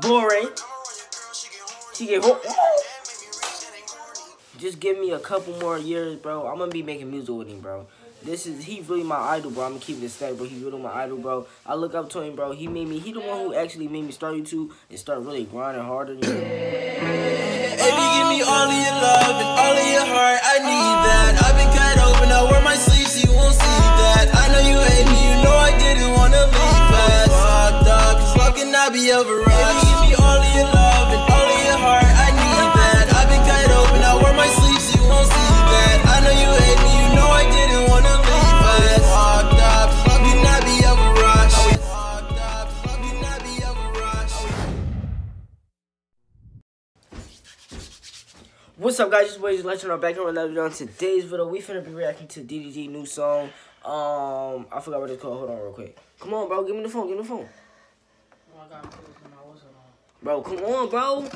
Boring. She get ho Just give me a couple more years, bro. I'm gonna be making music with him, bro. This is he really my idol, bro. I'm gonna keep it stack, bro. He really my idol, bro. I look up to him, bro. He made me. He the one who actually made me start YouTube and start really grinding harder. Baby, give me all of your love and all of your heart. I need that. I've been cut open. I wear my sleeves, you won't see that. I know you hate me. You know I didn't wanna leave fast. Fucked up, cause be. What's up, guys? It's boys Legend. I'm back here with another video. On today's video, we finna be reacting to DDG new song. Um, I forgot what it's called. Hold on, real quick. Come on, bro. Give me the phone. Give me the phone. Bro, come on, bro.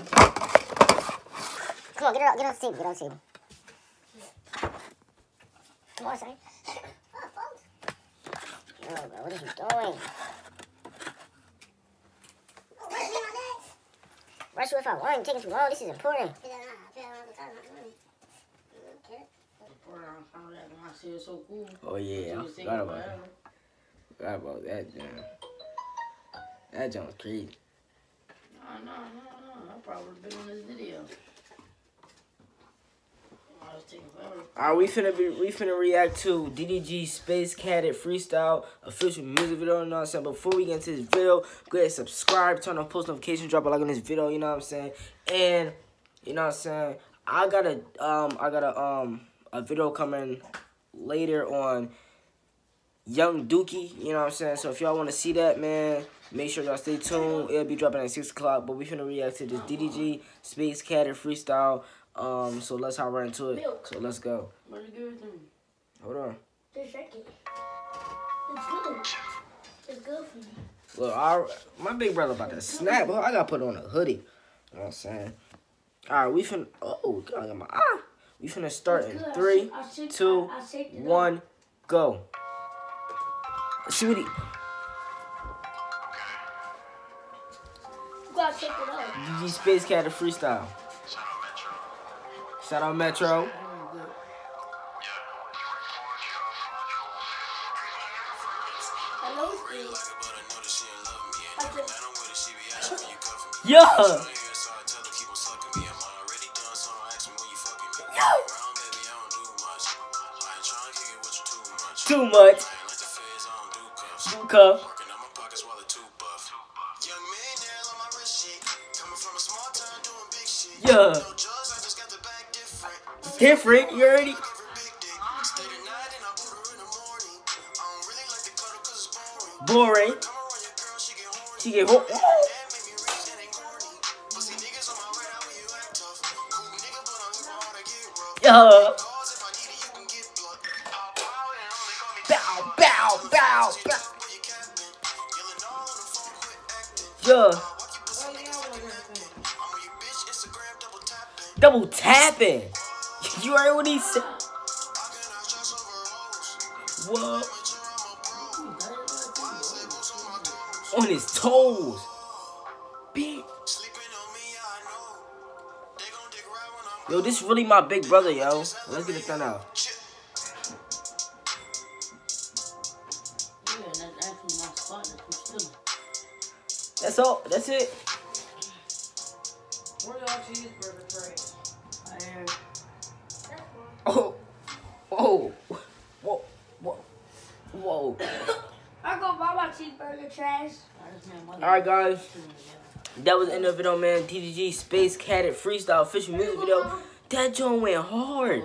Come on, get it out, get on the table, get on the table. Come on, son. No, bro, what are you doing? Rush you if I want, you're taking too long, this is important. Oh yeah, I forgot about that. Forgot about that. Damn. That junk crazy. No, no, no, no. I probably been on this video. I was taking forever. Alright, we finna be we finna react to DDG Space Cadet Freestyle official music video. You know what I'm saying? Before we get into this video, go ahead and subscribe, turn on post notifications, drop a like on this video. You know what I'm saying? And you know what I'm saying? I gotta um I gotta um a video coming later on Young Dookie. You know what I'm saying? So if y'all want to see that, man. Make sure y'all stay tuned. It'll be dropping at 6 o'clock. But we finna react to this DDG Space Cadet Freestyle. Um, so let's hop right into it. So let's go. Where you give it to me? Hold on. It's good. It's good for you. Look, I, my big brother about to snap. Well, I gotta put on a hoodie. You know what I'm saying? Alright, we finna. Oh, God, I got my eye. We finna start in three, two, one, go. See what he. You gotta check it out. DDG Space Cadet freestyle. Shout out Metro. I know it's good. I said, Yeah. Too much. Luca. Yeah. Different. You already. Boring. She get ho- Yeah. Yeah. Double tapping. You heard what he said? What? On his toes. Bitch. Yo, this is really my big brother, yo. Let's get it done out. That's all. That's it. Where y'all cheeseburger tray? I am. Oh. Whoa. Whoa. Whoa. Whoa. I go buy my cheeseburger trash. I just made my Alright, guys. That was the end of the video, man. DDG Space Cadet Freestyle official music video. That joint went hard.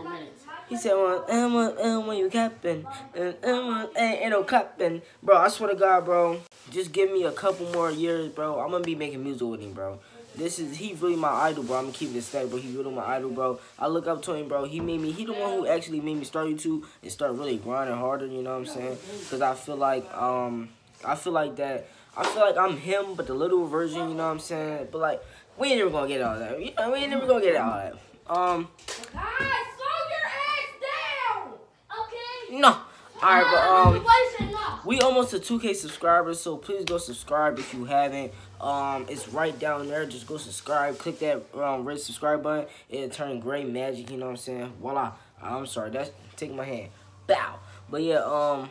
He said, well, um, um, um, Emma, Emma, you capping. And Emma, ain't, ain't no capping. Bro, I swear to God, bro. Just give me a couple more years, bro. I'm going to be making music with him, bro. This is, he really my idol, bro. I'm going to keep it stack, bro. He really my idol, bro. I look up to him, bro. He made me, he the one who actually made me start YouTube and start really grinding harder, you know what I'm saying? Because I feel like, um, I feel like that, I feel like I'm him, but the little version, you know what I'm saying? But like, we ain't never going to get all that. We ain't never going to get all that. Um, Guys, slow your ass down. Okay. No. All right, but, um. Everybody say no. we almost to 2K subscribers, so please go subscribe if you haven't. Um, it's right down there. Just go subscribe. Click that um, red subscribe button. It'll turn gray magic. You know what I'm saying? Voila. I'm sorry. That's take my hand. Bow. But yeah, um,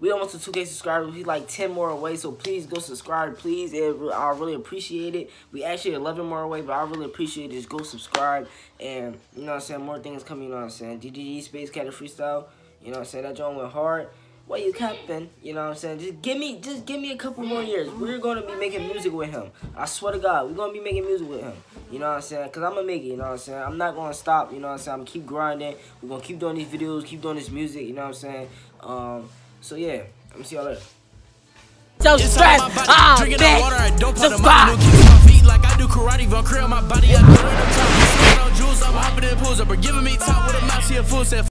we almost to 2K subscribers. We like 10 more away, so please go subscribe, please. It, I really appreciate it. We actually 11 more away, but I really appreciate it. Just go subscribe, and you know what I'm saying. More things coming. You know what I'm saying. DDG Space Cat Freestyle. You know what I'm saying. That joint went hard. What you capping? You know what I'm saying? Just give me, just give me a couple more years. We're gonna be making music with him. I swear to God, we're gonna be making music with him. You know what I'm saying? Cause I'm gonna make it. You know what I'm saying? I'm not gonna stop. You know what I'm saying? I'm gonna keep grinding. We're gonna keep doing these videos, keep doing this music. You know what I'm saying? Um. So yeah, I'm gonna see y'all later. So stressed, I'm Drinking back. water, I don't put The a mountain. spot. Keep my feet like I do karate. Von Krill, my body, I do it on top. Smoking juice, I'm hopping in pools. Up, giving me top with a mouse, he a fool. Said,